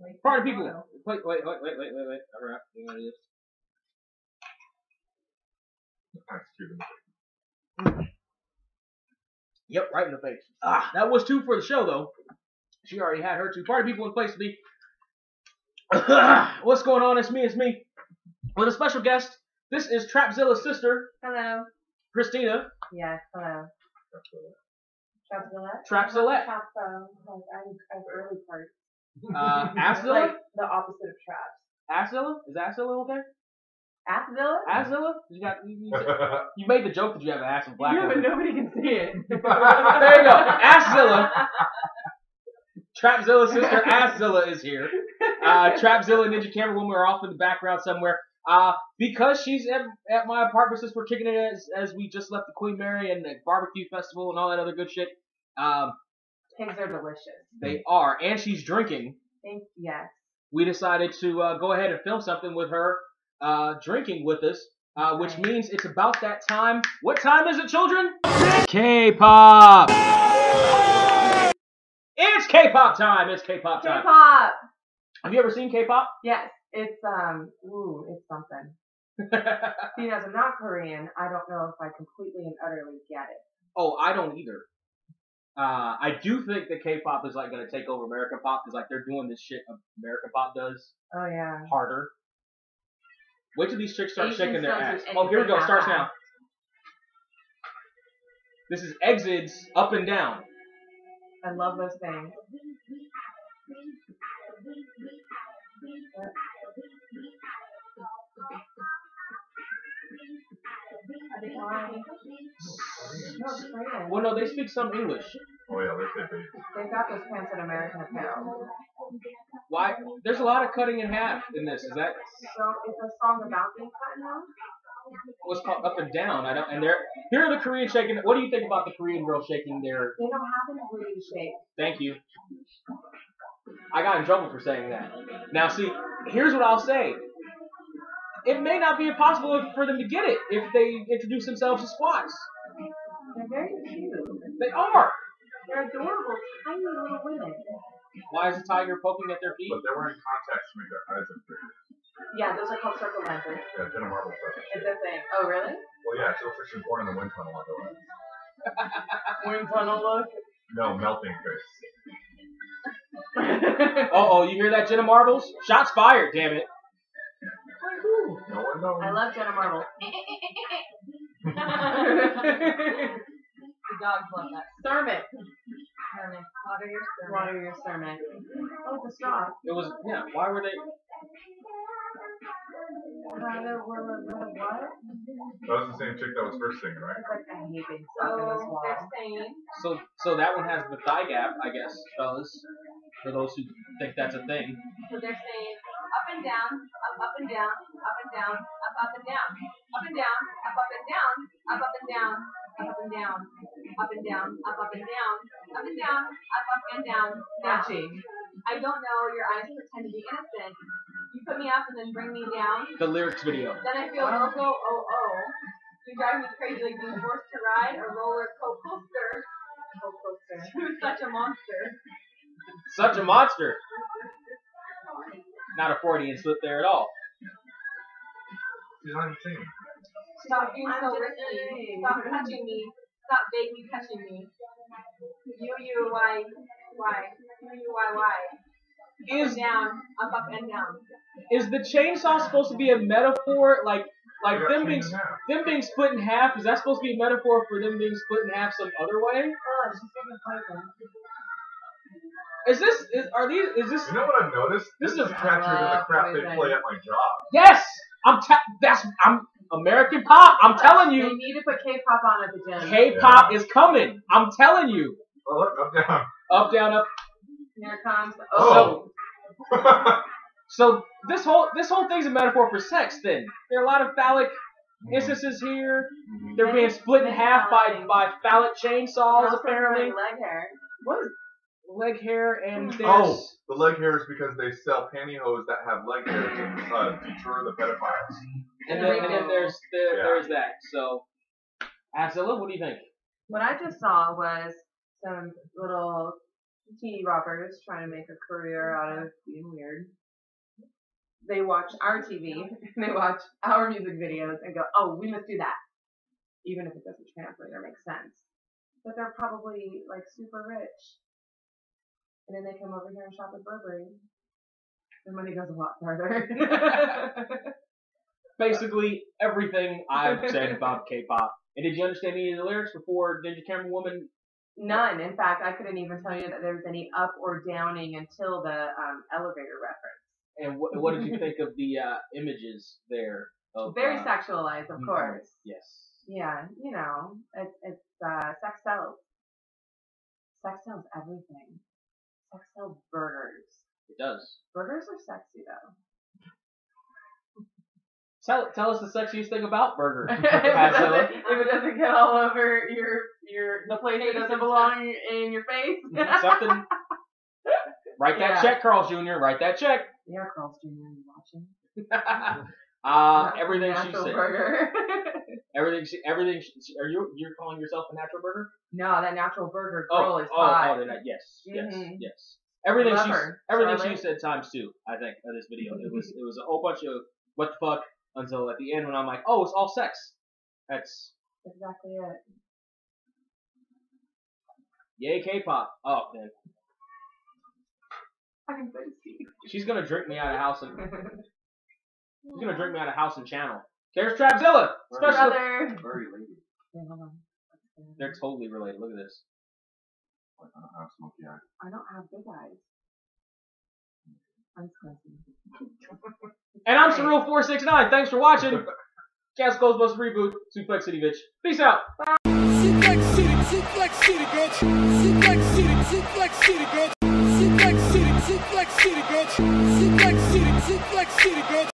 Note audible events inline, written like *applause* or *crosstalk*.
Like, Party people. photo. Wait, wait, wait, wait, wait, wait, wait. Alright, you wanna do this? That's cute. Yep, right in the face. Ah, that was two for the show though. She already had her two. Party people in place to be. *coughs* What's going on? It's me. It's me. With a special guest. This is Trapzilla's sister, Hello. Kristina. Yes, hello. Trapzilla? Trapzilla. Trap, um, like, I have early parts. *laughs* Uh, It's like the opposite of traps. Asszilla. Is Asszilla okay? Appzilla? Asszilla. You got. You, you, *laughs* you made the joke that you have an ass and black. Yeah, on but nobody can see it. *laughs* There you go. Asszilla. Trapzilla's sister Asszilla is here. Uh, Trapzilla Ninja Camera Woman are off in the background somewhere. Uh, because she's at, at my apartment since we're kicking it as, as we just left the Queen Mary and the barbecue festival and all that other good shit. Um, Pigs are delicious. they are, and she's drinking. Thank yes. We decided to uh, go ahead and film something with her uh, drinking with us, uh, which means it's about that time. What time is it, children? K-pop. It's K-pop time. It's K-pop time. K-pop! Have you ever seen K-pop? Yes, it's, um, ooh, it's something. *laughs* Seeing as I'm not Korean, I don't know if I completely and utterly get it. oh, I don't either. Uh, I do think that K-pop is like going to take over American pop because like they're doing this shit American pop does Oh, yeah. harder. Wait till these chicks start Asian shaking their ass. Oh, here we go. Starts now. This is EXID's up and down. I love those things. No, it's Well, no, they speak some English. Oh yeah, they say baby. They got those pants at American Apparel. Why? There's a lot of cutting in half in this. Is that So it's a song about being cut in half? what's called up and down? I don't. And they're here are the Korean shaking. What do you think about the Korean girl shaking their? They don't have any booty shape. Thank you. I got in trouble for saying that. Now, see, here's what I'll say. It may not be impossible for them to get it if they introduce themselves as squats. They're very cute. They are. They're adorable, tiny little women. Why is a tiger poking at their feet? But they're wearing contacts to make their eyes look bigger. Yeah, those are called circle lenses. Yeah, Jenna Marbles does it. It's a thing. Oh, really? Well, yeah, she looks like was born in the wind tunnel. Otherwise. *laughs* Wind tunnel look. No, melting face. *laughs* Uh oh, you hear that, Jenna Marbles? Shots fired, damn it. No one knows. I love Jenna Marbles. *laughs* The dogs love that. Sermon. Herman, water your stomach. Water your sermon. Oh, the straw. It was, yeah, why were they? What? That was the same chick that was first singing, right? It's like I hate being oh, stuck in this wall. So, so that one has the thigh gap, I guess, fellas. For those who think that's a thing. so they're saying up and down, up up and down, up and down, up up and down, up and down, up up and down, up up and down, up up and down, up and down, up up and down, up and down, up up and down. Now, Matching. I don't know. Your eyes pretend to be innocent. You put me up and then bring me down. The lyrics video. Then I feel loco oh oh. You drive me crazy like being forced to ride a roller coaster. Roller coaster. Who's such a monster? Such a monster. Not a Freudian slip there at all. She's not even singing. Stop being so just risky. Stop touching me. Stop vaguely touching me. U U Y Y. U U Y Y. Up Is and down. Up up and down. is the chainsaw supposed to be a metaphor, like like them being chained in half. them being split in half? Is that supposed to be a metaphor for them being split in half some other way? Oh, she's taking poison. Is this is are these is this You know what I've noticed? This This is- is captured in the love crap oh, they play at my job. yes? I'm ta- that's I'm American pop. I'm telling They you, need to put K-pop on at the gym. K-pop is coming. I'm telling you. Oh, look, up down. Up down up. Here it comes. Oh. *laughs* So this whole this whole thing's a metaphor for sex. Then there are a lot of phallic mm-hmm. instances here. Mm-hmm. They're being split in half by by phallic chainsaws apparently. leg hair. What is leg hair and there's Oh, the leg hair is because they sell pantyhose that have leg hair to uh, deter the pedophiles. and then, and then there's there, Yeah. there's that. So, Asszilla, what do you think? What I just saw was some little teeny boppers trying to make a career out of being weird. They watch our TV, and *laughs* they watch our music videos and go, oh, we must do that. Even if it doesn't translate or make sense. But they're probably like super rich. And then they come over here and shop at Burberry. Their money goes a lot farther. *laughs* Basically, everything I've said about K-pop. And did you understand any of the lyrics before Ninja Camera Woman? None. In fact, I couldn't even tell you that there was any up or downing until the um, elevator reference. And what, what did you think of the uh, images there? Of, Very uh, sexualized, of mhm. course. Yes. Yeah, you know, it's it's uh, sex sells. Sex sells everything. Sells burgers. It does. Burgers are sexy though. Tell, tell us the sexiest thing about burgers. *laughs* if, it doesn't, if it doesn't get all over your your the place that doesn't belong in your face. *laughs* Something. Write that Yeah. check, Carl Jr. Write that check. yeah, Carl's Jr. You watching? *laughs* uh, everything she said. burger. *laughs* Everything. She, everything. She, are you? You're calling yourself a natural burger? no, that natural burger Oh, girl is oh, hot. oh, I? Yes, yes, Mhm. yes. Everything she, everything Charlotte. she said times two. I think of this video. It was, *laughs* it was a whole bunch of what the fuck until at the end when I'm like, oh, it's all sex. That's exactly it. yay K-pop. Oh man, I'm thirsty. she's gonna drink me out of house and *laughs* she's gonna drink me out of house and channel. There's Trapzilla. Special. Brother. Very lady. Wait, hold on. They're totally related. Look at this. Like, I don't have smoky eyes. I don't have big eyes. I'm squinting. *laughs* And I'm Right. Surreal469. Thanks for watching. *laughs* Cast Ghostbusters Reboot. Suplex City, bitch. Peace out. Suplex City, Suplex City, bitch. Suplex City, Suplex City, bitch. Suplex City, Suplex City, bitch. Suplex City, Suplex City, bitch.